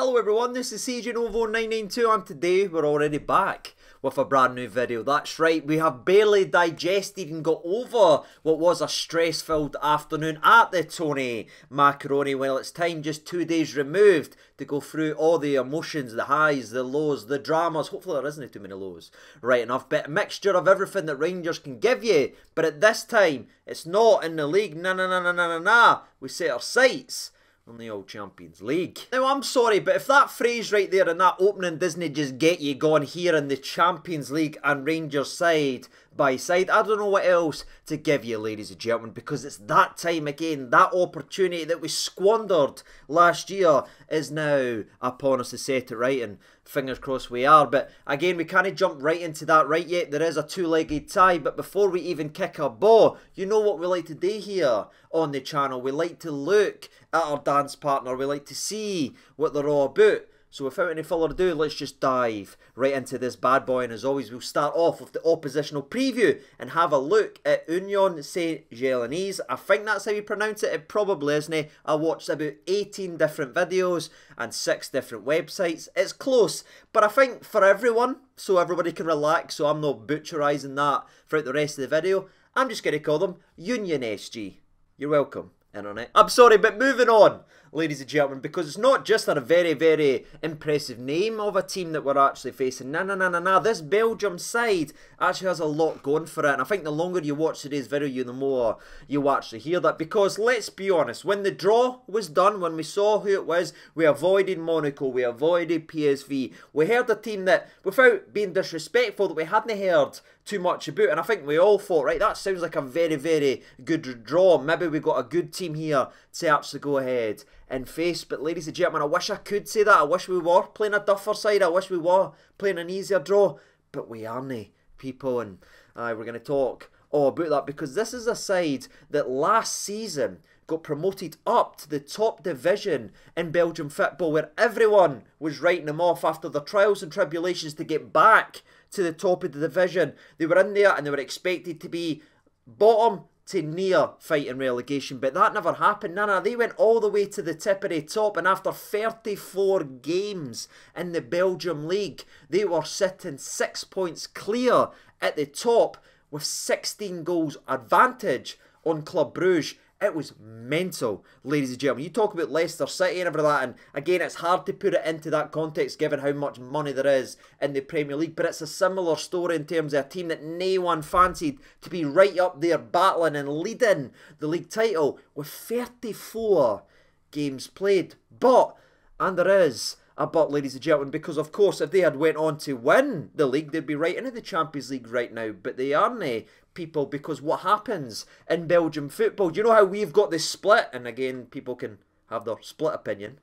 Hello everyone, this is CJ Novo 992 and today we're already back with a brand new video. That's right, we have barely digested and got over what was a stress-filled afternoon at the Tony Macaroni. Well, it's time just two days removed to go through all the emotions, the highs, the lows, the dramas. Hopefully there isn't too many lows. Right enough, but a mixture of everything that Rangers can give you. But at this time, it's not in the league. Na na na na na na na. We set our sights on the old Champions League. Now, I'm sorry, but if that phrase right there and that opening doesn't just get you going here in the Champions League and Rangers side by side, I don't know what else to give you, ladies and gentlemen, because it's that time again. That opportunity that we squandered last year is now upon us to set it right, and fingers crossed we are. But again, we can't jump right into that right yet. There is a two-legged tie, but before we even kick a ball, you know what we like to do here on the channel. We like to look at our dance partner. We like to see what they're all about. So without any further ado, let's just dive right into this bad boy. And as always, we'll start off with the oppositional preview and have a look at Union Saint-Gilloise. I think that's how you pronounce it. It probably isn't. Eh? I watched about 18 different videos and 6 different websites. It's close, but I think for everyone, so everybody can relax, so I'm not butcherizing that throughout the rest of the video, I'm just going to call them Union SG. You're welcome internet. I'm sorry, but moving on, ladies and gentlemen, because it's not just a very, very impressive name of a team that we're actually facing. No, no, no, no, no. This Belgium side actually has a lot going for it. And I think the longer you watch today's video, you the more you actually hear that. Because let's be honest, when the draw was done, when we saw who it was, we avoided Monaco, we avoided PSV. We heard a team that, without being disrespectful, that we hadn't heard too much about. And I think we all thought, right, that sounds like a very, very good draw. Maybe we've got a good team here to actually go ahead and face. But ladies and gentlemen, I wish I could say that. I wish we were playing a duffer side. I wish we were playing an easier draw. But we aren't, people. And uh, we're going to talk all about that because this is a side that last season got promoted up to the top division in Belgian football where everyone was writing them off after the trials and tribulations to get back to the top of the division. They were in there and they were expected to be bottom to near fighting relegation, but that never happened. No, no, they went all the way to the tip of the top, and after 34 games in the Belgium League, they were sitting six points clear at the top with 16 goals advantage on Club Bruges it was mental, ladies and gentlemen. You talk about Leicester City and everything and again, it's hard to put it into that context given how much money there is in the Premier League. But it's a similar story in terms of a team that no one fancied to be right up there battling and leading the league title with 34 games played. But, and there is a but, ladies and gentlemen, because of course, if they had went on to win the league, they'd be right into the Champions League right now. But they aren't eh? People because what happens in Belgium football, do you know how we've got this split? And again, people can have their split opinion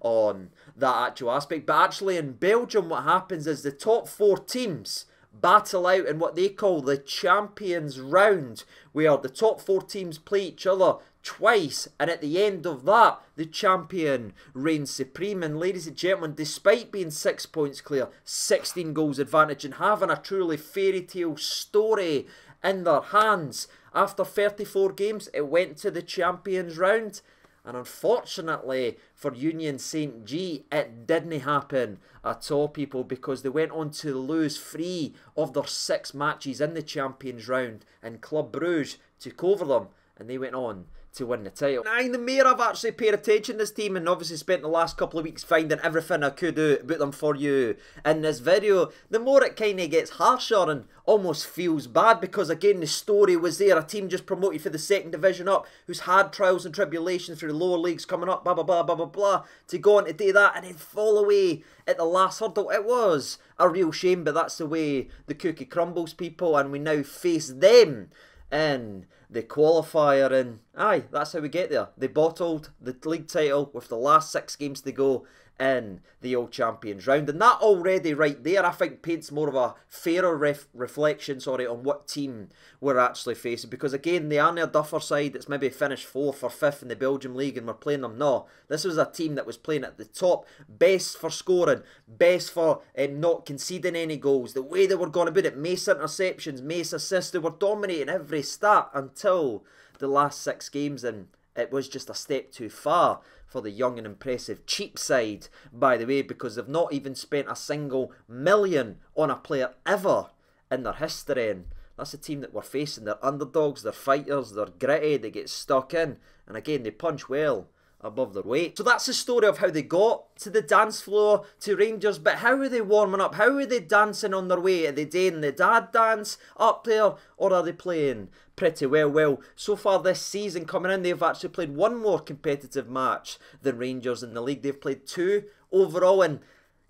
on that actual aspect. But actually, in Belgium, what happens is the top four teams battle out in what they call the Champions Round, where the top four teams play each other twice, and at the end of that, the champion reigns supreme. And ladies and gentlemen, despite being six points clear, 16 goals advantage, and having a truly fairy tale story in their hands. After 34 games, it went to the Champions round. And unfortunately for Union St. G, it didn't happen at all, people, because they went on to lose three of their six matches in the Champions round. And Club Bruges took over them and they went on to win the title. Now, the more I've actually paid attention to this team and obviously spent the last couple of weeks finding everything I could do about them for you in this video, the more it kind of gets harsher and almost feels bad because again the story was there, a team just promoted for the second division up who's had trials and tribulations through the lower leagues coming up, blah blah blah blah blah blah, to go on to do that and then fall away at the last hurdle. It was a real shame, but that's the way the cookie crumbles people and we now face them in the qualifier and aye, that's how we get there. They bottled the league title with the last six games to go in the old champions round. And that already right there I think paints more of a fairer ref reflection sorry on what team we're actually facing. Because again aren't a duffer side that's maybe finished fourth or fifth in the Belgium league and we're playing them now. this was a team that was playing at the top best for scoring best for um, not conceding any goals. The way they were going about it mace interceptions mace assists they were dominating every stat until the last six games and it was just a step too far for the young and impressive cheap side, by the way, because they've not even spent a single million on a player ever in their history. And that's the team that we're facing. They're underdogs, they're fighters, they're gritty, they get stuck in, and again, they punch well above their weight. So that's the story of how they got to the dance floor to Rangers, but how are they warming up? How are they dancing on their way? Are they doing the dad dance up there, or are they playing pretty well? Well, so far this season coming in, they've actually played one more competitive match than Rangers in the league. They've played two overall, and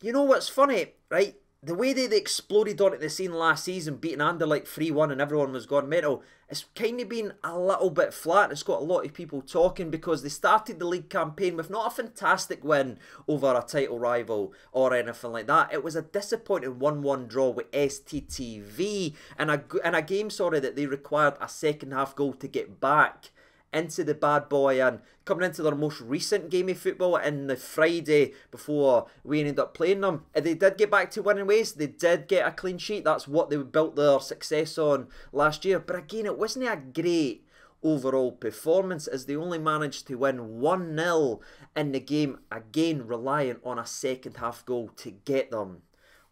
you know what's funny, right? the way they, exploded onto the scene last season, beating Anderlecht 3 1 and everyone was gone mental, it's kind of been a little bit flat. It's got a lot of people talking because they started the league campaign with not a fantastic win over a title rival or anything like that. It was a disappointing 1 1 draw with STVV and a, and a game, sorry, that they required a second half goal to get back into the bad boy and coming into their most recent game of football in the Friday before we ended up playing them. Uh, they did get back to winning ways. They did get a clean sheet. That's what they built their success on last year. But again, it wasn't a great overall performance as they only managed to win 1 0 in the game, again relying on a second half goal to get them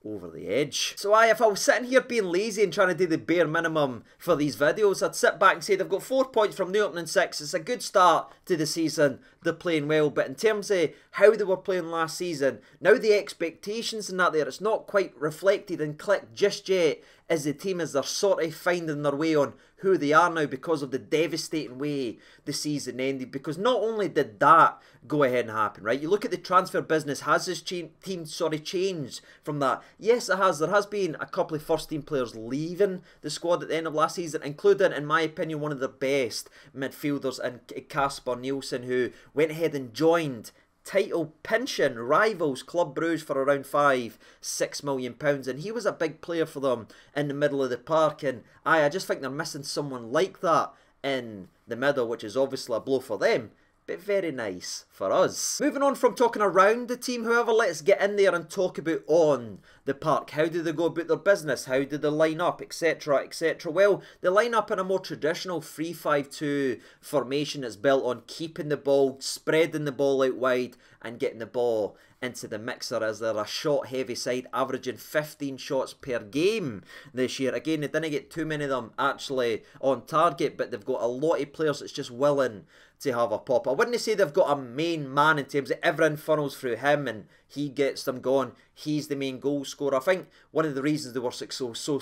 over the edge. So I, if I was sitting here being lazy and trying to do the bare minimum for these videos, I'd sit back and say they've got four points from the opening six. It's a good start to the season. They're playing well, but in terms of how they were playing last season, now the expectations and that there, it's not quite reflected and clicked just yet as the team as they're sort of finding their way on who they are now because of the devastating way the season ended. Because not only did that go ahead and happen, right? You look at the transfer business, has this team sort of changed from that? Yes, it has. There has been a couple of first team players leaving the squad at the end of last season, including, in my opinion, one of the best midfielders in Casper Nielsen, who went ahead and joined title pinching rivals Club Brugge for around five, six million pounds, and he was a big player for them in the middle of the park. And I, I just think they're missing someone like that in the middle, which is obviously a blow for them but very nice for us. Moving on from talking around the team, however, let's get in there and talk about on the park. How do they go about their business? How do they line up, etc., etc.? Well, they line up in a more traditional 3-5-2 formation that's built on keeping the ball, spreading the ball out wide, and getting the ball into the mixer as they're a shot heavy side, averaging 15 shots per game this year. Again, they didn't get too many of them actually on target, but they've got a lot of players that's just willing to have a pop. I wouldn't say they've got a main man in terms of everyone funnels through him and he gets them going. He's the main goal scorer. I think one of the reasons they were so so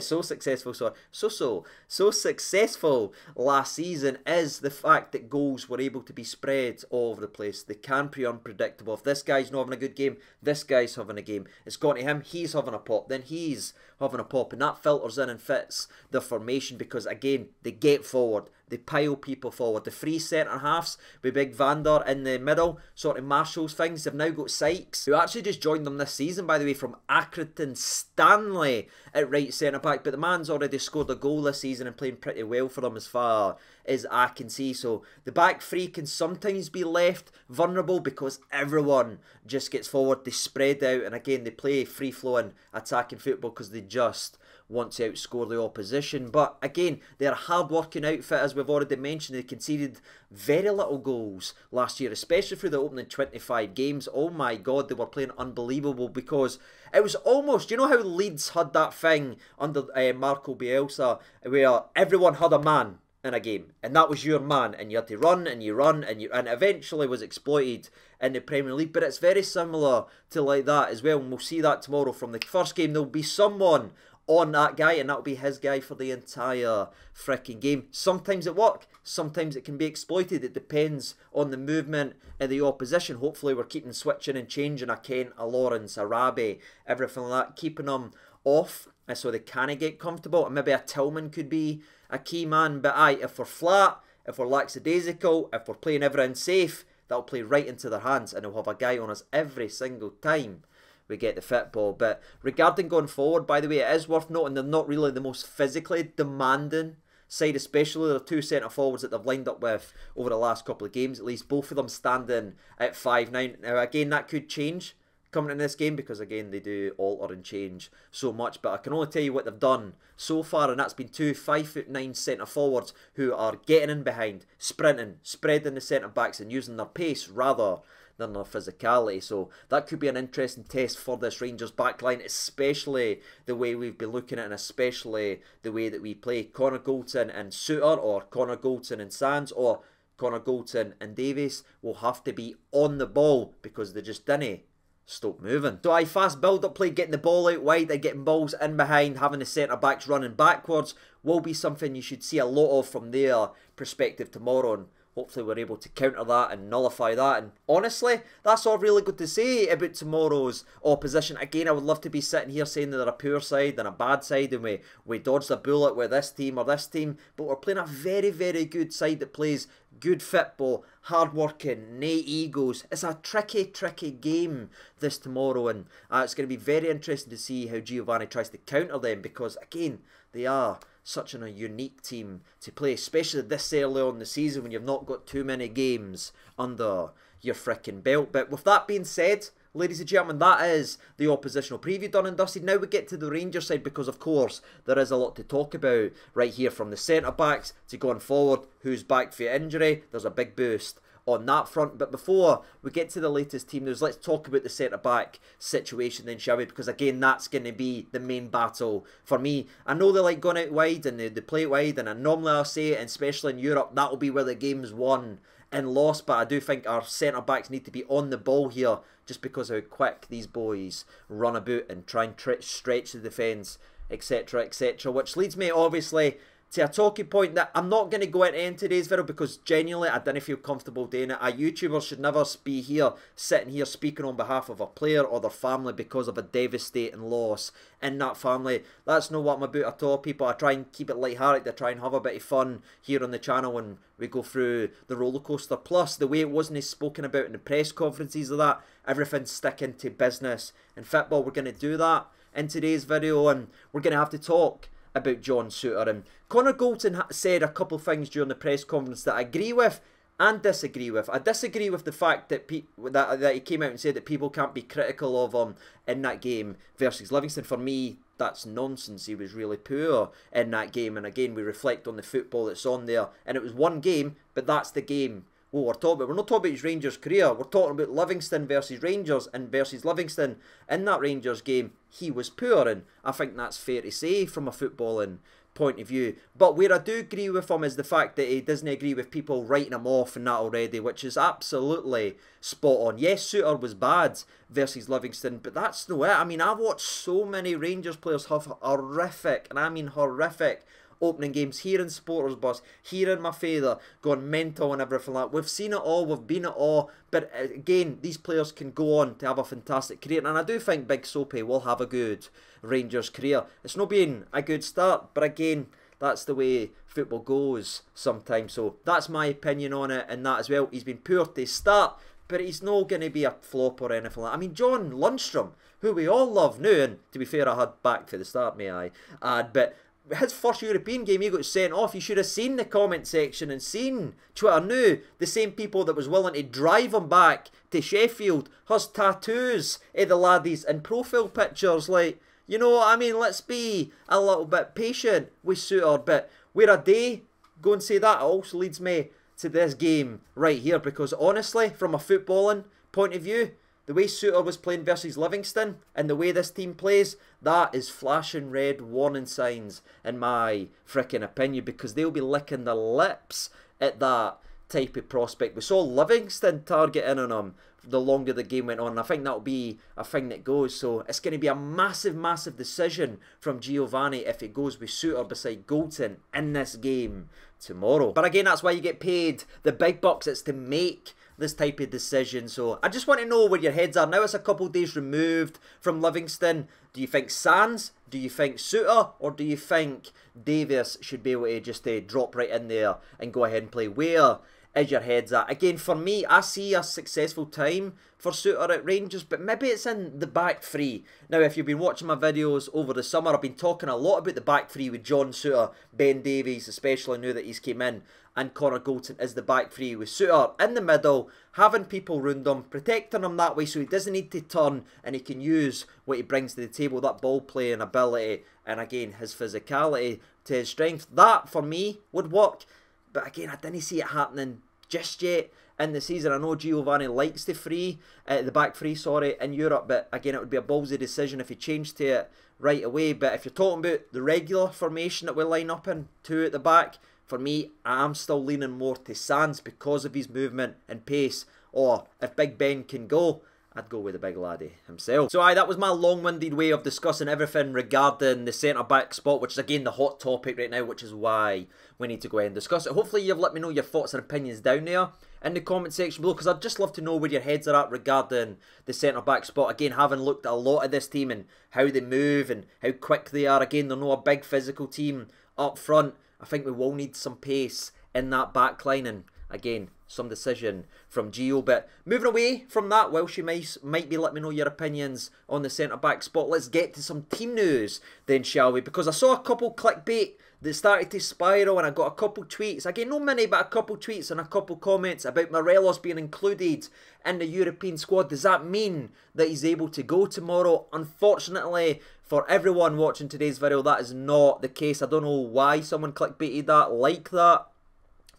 so successful, sorry, so so so successful last season is the fact that goals were able to be spread all over the place. They can be unpredictable. If this guy's not having a good game, this guy's having a game. It's gone to him. He's having a pop. Then he's having a pop, and that filters in and fits the formation because again they get forward. They pile people forward. The three centre halves with Big Vander in the middle, sort of marshals things. They've now got Sykes, who actually just joined them this season, by the way, from Accrington Stanley at right centre back. But the man's already scored a goal this season and playing pretty well for them as far as I can see. So the back three can sometimes be left vulnerable because everyone just gets forward. They spread out, and again, they play free flowing attacking football because they just want to outscore the opposition. But again, they're a hard working outfit, as we've already mentioned. They conceded very little goals last year, especially through the opening 25 games. Oh my god, they were playing unbelievable because it was almost, you know how Leeds had that thing under uh, Marco Bielsa where everyone had a man in a game, and that was your man, and you had to run and you run and you and eventually was exploited in the Premier League. But it's very similar to like that as well, and we'll see that tomorrow from the first game. There'll be someone on that guy, and that'll be his guy for the entire freaking game. Sometimes it works, sometimes it can be exploited. It depends on the movement of the opposition. Hopefully, we're keeping switching and changing a Kent, a Lawrence, a Rabbi, everything like that, keeping them off uh, so they can get comfortable. And maybe a Tillman could be a key man. But aye, if we're flat, if we're lackadaisical, if we're playing everyone safe, that'll play right into their hands and they'll have a guy on us every single time we get the football. But regarding going forward, by the way, it is worth noting they're not really the most physically demanding side, especially the two centre forwards that they've lined up with over the last couple of games. At least both of them standing at five nine. Now again, that could change coming in this game because again they do alter and change so much. But I can only tell you what they've done so far, and that's been two five foot nine centre forwards who are getting in behind, sprinting, spreading the centre backs, and using their pace rather than their physicality. So that could be an interesting test for this Rangers backline, especially the way we've been looking at, and especially the way that we play Connor Goldson and Souttar, or Connor Goldson and Sands, or Connor Goldson and Davies will have to be on the ball because they just didn't stop moving. So I fast build up play, getting the ball out wide and getting balls in behind, having the centre backs running backwards will be something you should see a lot of from their perspective tomorrow. And hopefully we're able to counter that and nullify that. And honestly, that's all really good to say about tomorrow's opposition. Again, I would love to be sitting here saying that they're a poor side and a bad side and we, we dodged a bullet with this team or this team, but we're playing a very, very good side that plays good football, hard working, no egos. It's a tricky, tricky game this tomorrow, and uh, it's going to be very interesting to see how Giovanni tries to counter them because, again, they are such an, a unique team to play, especially this early on the season when you've not got too many games under your freaking belt. But with that being said, ladies and gentlemen, that is the oppositional preview done and dusted. Now we get to the Rangers side because, of course, there is a lot to talk about right here from the centre backs to going forward. Who's back for injury? There's a big boost on that front. But before we get to the latest team news, let's talk about the centre back situation then, shall we? Because again, that's going to be the main battle for me. I know they like going out wide and they, they play wide, and I normally I'll say it, and especially in Europe, that will be where the game's won and lost. But I do think our centre backs need to be on the ball here just because how quick these boys run about and try and stretch the defence, etc., etc. Which leads me obviously to a talking point that I'm not going to go into in today's video because genuinely I didn't feel comfortable doing it. A YouTuber should never be here, sitting here speaking on behalf of a player or their family because of a devastating loss in that family. That's not what I'm about at all, people. I try and keep it light-hearted, I try and have a bit of fun here on the channel when we go through the roller coaster. Plus, the way it wasn't spoken about in the press conferences of that, everything's sticking to business. In football, we're going to do that in today's video and we're going to have to talk about John Souttar. And Connor Goldson said a couple of things during the press conference that I agree with and disagree with. I disagree with the fact that pe- that, that he came out and said that people can't be critical of him in that game versus Livingston. For me, that's nonsense. He was really poor in that game. And again, we reflect on the football that's on there. And it was one game, but that's the game what we're talking about. We're not talking about his Rangers career. We're talking about Livingston versus Rangers and versus Livingston. In that Rangers game, he was poor, and I think that's fair to say from a footballing point of view. But where I do agree with him is the fact that he doesn't agree with people writing him off and that already, which is absolutely spot on. Yes, Souttar was bad versus Livingston, but that's no it. I mean, I've watched so many Rangers players have horrific, and I mean horrific, opening games here in Supporters Bus, here in my father, going mental and everything like that. We've seen it all, we've been it all, but uh, again, these players can go on to have a fantastic career, and I do think Big Soapy will have a good Rangers career. It's not been a good start, but again, that's the way football goes sometimes. So that's my opinion on it, and that as well. He's been poor to start, but he's not going to be a flop or anything like that. I mean, John Lundstram, who we all love now, and to be fair, I had back for the start, may I add, but his first European game, he got sent off. You should have seen the comment section and seen Twitter knew the same people that was willing to drive him back to Sheffield has tattoos of the laddies and profile pictures. Like, you know what I mean? Let's be a little bit patient with Souttar. But where a day go and say that also leads me to this game right here because honestly, from a footballing point of view, the way Souttar was playing versus Livingston and the way this team plays, that is flashing red warning signs in my freaking opinion because they'll be licking their lips at that type of prospect. We saw Livingston targeting on him the longer the game went on. And I think that'll be a thing that goes. So it's going to be a massive, massive decision from Giovanni if it goes with Souttar beside Goldson in this game tomorrow. But again, that's why you get paid the big bucks. It's to make this type of decision. So I just want to know where your heads are. Now it's a couple days removed from Livingston. Do you think Sands? Do you think Souttar? Or do you think Davies should be able to just uh, drop right in there and go ahead and play? Where is your head's at. Again, for me, I see a successful time for Souttar at Rangers, but maybe it's in the back three. Now, if you've been watching my videos over the summer, I've been talking a lot about the back three with John Souttar, Ben Davies, especially now that he's came in, and Connor Goldson is the back three with Souttar in the middle, having people round him, protecting him that way so he doesn't need to turn and he can use what he brings to the table, that ball playing ability, and again, his physicality to his strength. That, for me, would work. But again, I didn't see it happening just yet in the season. I know Giovanni likes the free, uh, the back free, sorry, in Europe, but again, it would be a ballsy decision if he changed to it right away. But if you're talking about the regular formation that we line up in, two at the back, for me, I'm still leaning more to Sands because of his movement and pace. Or if Big Ben can go, I'd go with the big laddie himself. So aye, that was my long-winded way of discussing everything regarding the centre-back spot, which is again the hot topic right now, which is why we need to go ahead and discuss it. Hopefully you've let me know your thoughts and opinions down there in the comment section below, because I'd just love to know where your heads are at regarding the centre-back spot. Again, having looked at a lot of this team and how they move and how quick they are. Again, they're not a big physical team up front. I think we will need some pace in that back line and again, some decision from Gio. But moving away from that, whilst you might, might be let me know your opinions on the centre back spot, let's get to some team news then, shall we? Because I saw a couple clickbait that started to spiral and I got a couple tweets. Again, no many, but a couple tweets and a couple comments about Morelos being included in the European squad. Does that mean that he's able to go tomorrow? Unfortunately, for everyone watching today's video, that is not the case. I don't know why someone clickbaited that like that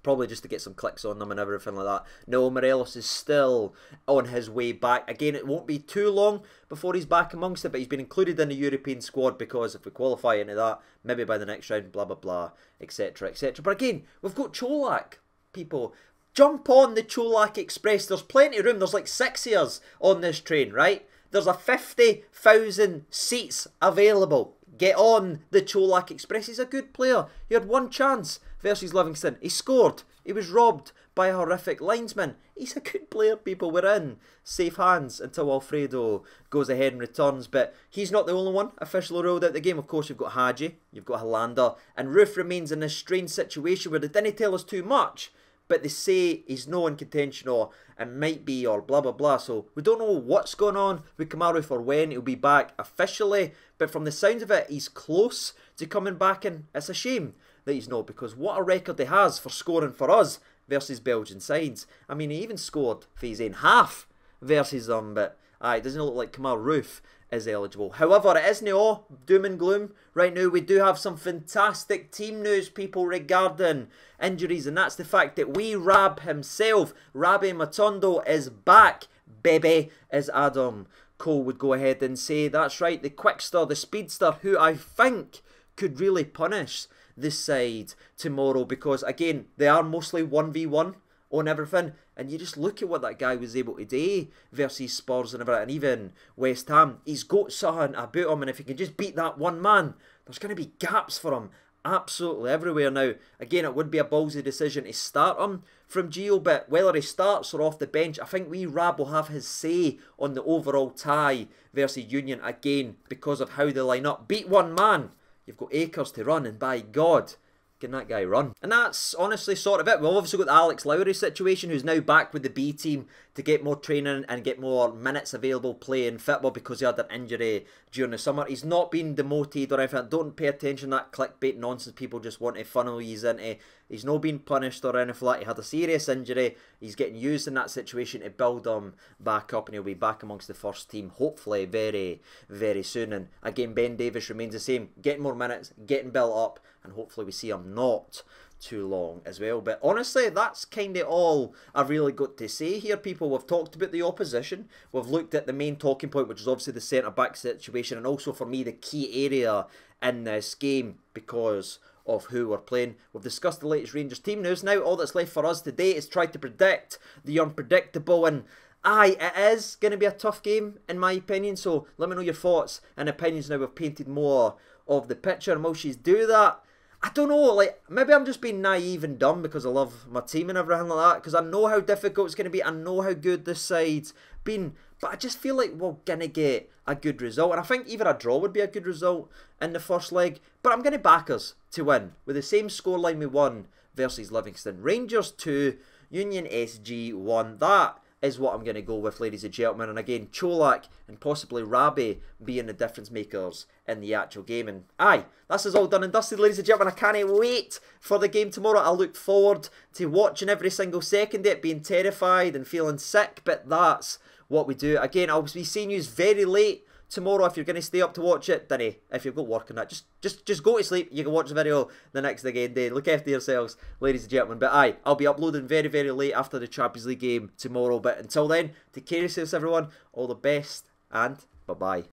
probably just to get some clicks on them and everything like that. No, Morelos is still on his way back. Again, it won't be too long before he's back amongst it, but he's been included in the European squad because if we qualify into that, maybe by the next round, blah, blah, blah, etc., etc. But again, we've got Colak, people. Jump on the Colak Express. There's plenty of room. There's like six years on this train, right? There's a 50,000 seats available. Get on the Colak Express. He's a good player. He had one chance versus Livingston. He scored. He was robbed by a horrific linesman. He's a good player, people. We're in safe hands until Alfredo goes ahead and returns. But he's not the only one officially ruled out the game. Of course, you've got Hagi, you've got Helander, and Roofe remains in this strange situation where they didn't tell us too much but they say he's no in contention or it might be or blah blah blah. So we don't know what's going on with Roofe for when he'll be back officially. But from the sounds of it, he's close to coming back, and it's a shame that he's not because what a record he has for scoring for us versus Belgian sides. I mean, he even scored his own half versus them, but aye, it doesn't look like Kemar Roofe is eligible. However, it isn't all doom and gloom. Right now, we do have some fantastic team news, people, regarding injuries, and that's the fact that we Rab himself, Rabbi Matondo, is back, baby, as Adam Cole would go ahead and say. That's right, the quickster, the speedster, who I think could really punish this side tomorrow because, again, they are mostly 1v1 on everything. And you just look at what that guy was able to do versus Spurs and everything, and even West Ham. He's got something about him, and if he can just beat that one man, there's going to be gaps for him absolutely everywhere now. Again, it would be a ballsy decision to start him from Gio, but whether he starts or off the bench, I think we Rab will have his say on the overall tie versus Union again because of how they line up. Beat one man, you've got acres to run, and by God, can that guy run? And that's honestly sort of it. We've obviously got the Alex Lowry situation, who's now back with the B team to get more training and get more minutes available playing football because he had an injury during the summer. He's not been demoted or anything. Don't pay attention to that clickbait nonsense people just want to funnel you into. He's not been punished or anything like that. He had a serious injury. He's getting used in that situation to build him back up and he'll be back amongst the first team hopefully very, very soon. And again, Ben Davies remains the same. Getting more minutes, getting built up and hopefully we see him not too long as well. But honestly, that's kind of all I've really got to say here, people. We've talked about the opposition. We've looked at the main talking point, which is obviously the centre-back situation, and also for me, the key area in this game because of who we're playing. We've discussed the latest Rangers team news. Now, all that's left for us today is try to predict the unpredictable and Aye, it is going to be a tough game, in my opinion. So let me know your thoughts and opinions now. We've painted more of the picture. And while she's do that, I don't know, like, maybe I'm just being naive and dumb because I love my team and everything like that, because I know how difficult it's going to be, I know how good this side's been, but I just feel like we're going to get a good result, and I think even a draw would be a good result in the first leg, but I'm going to back us to win, with the same scoreline we won versus Livingston. Rangers 2, Union SG 1. That is what I'm going to go with, ladies and gentlemen. And again, Colak and possibly Rabbi being the difference makers in the actual game. And aye, this is all done and dusted, ladies and gentlemen. I can't wait for the game tomorrow. I look forward to watching every single second of it, being terrified and feeling sick, but that's what we do. Again, I'll be seeing you very late tomorrow if you're going to stay up to watch it. Then if you've got work on that, just just just go to sleep. You can watch the video the next again day. Look after yourselves, ladies and gentlemen. But aye, I'll be uploading very very late after the Champions League game tomorrow. But until then, take care of yourselves, everyone. All the best and bye bye.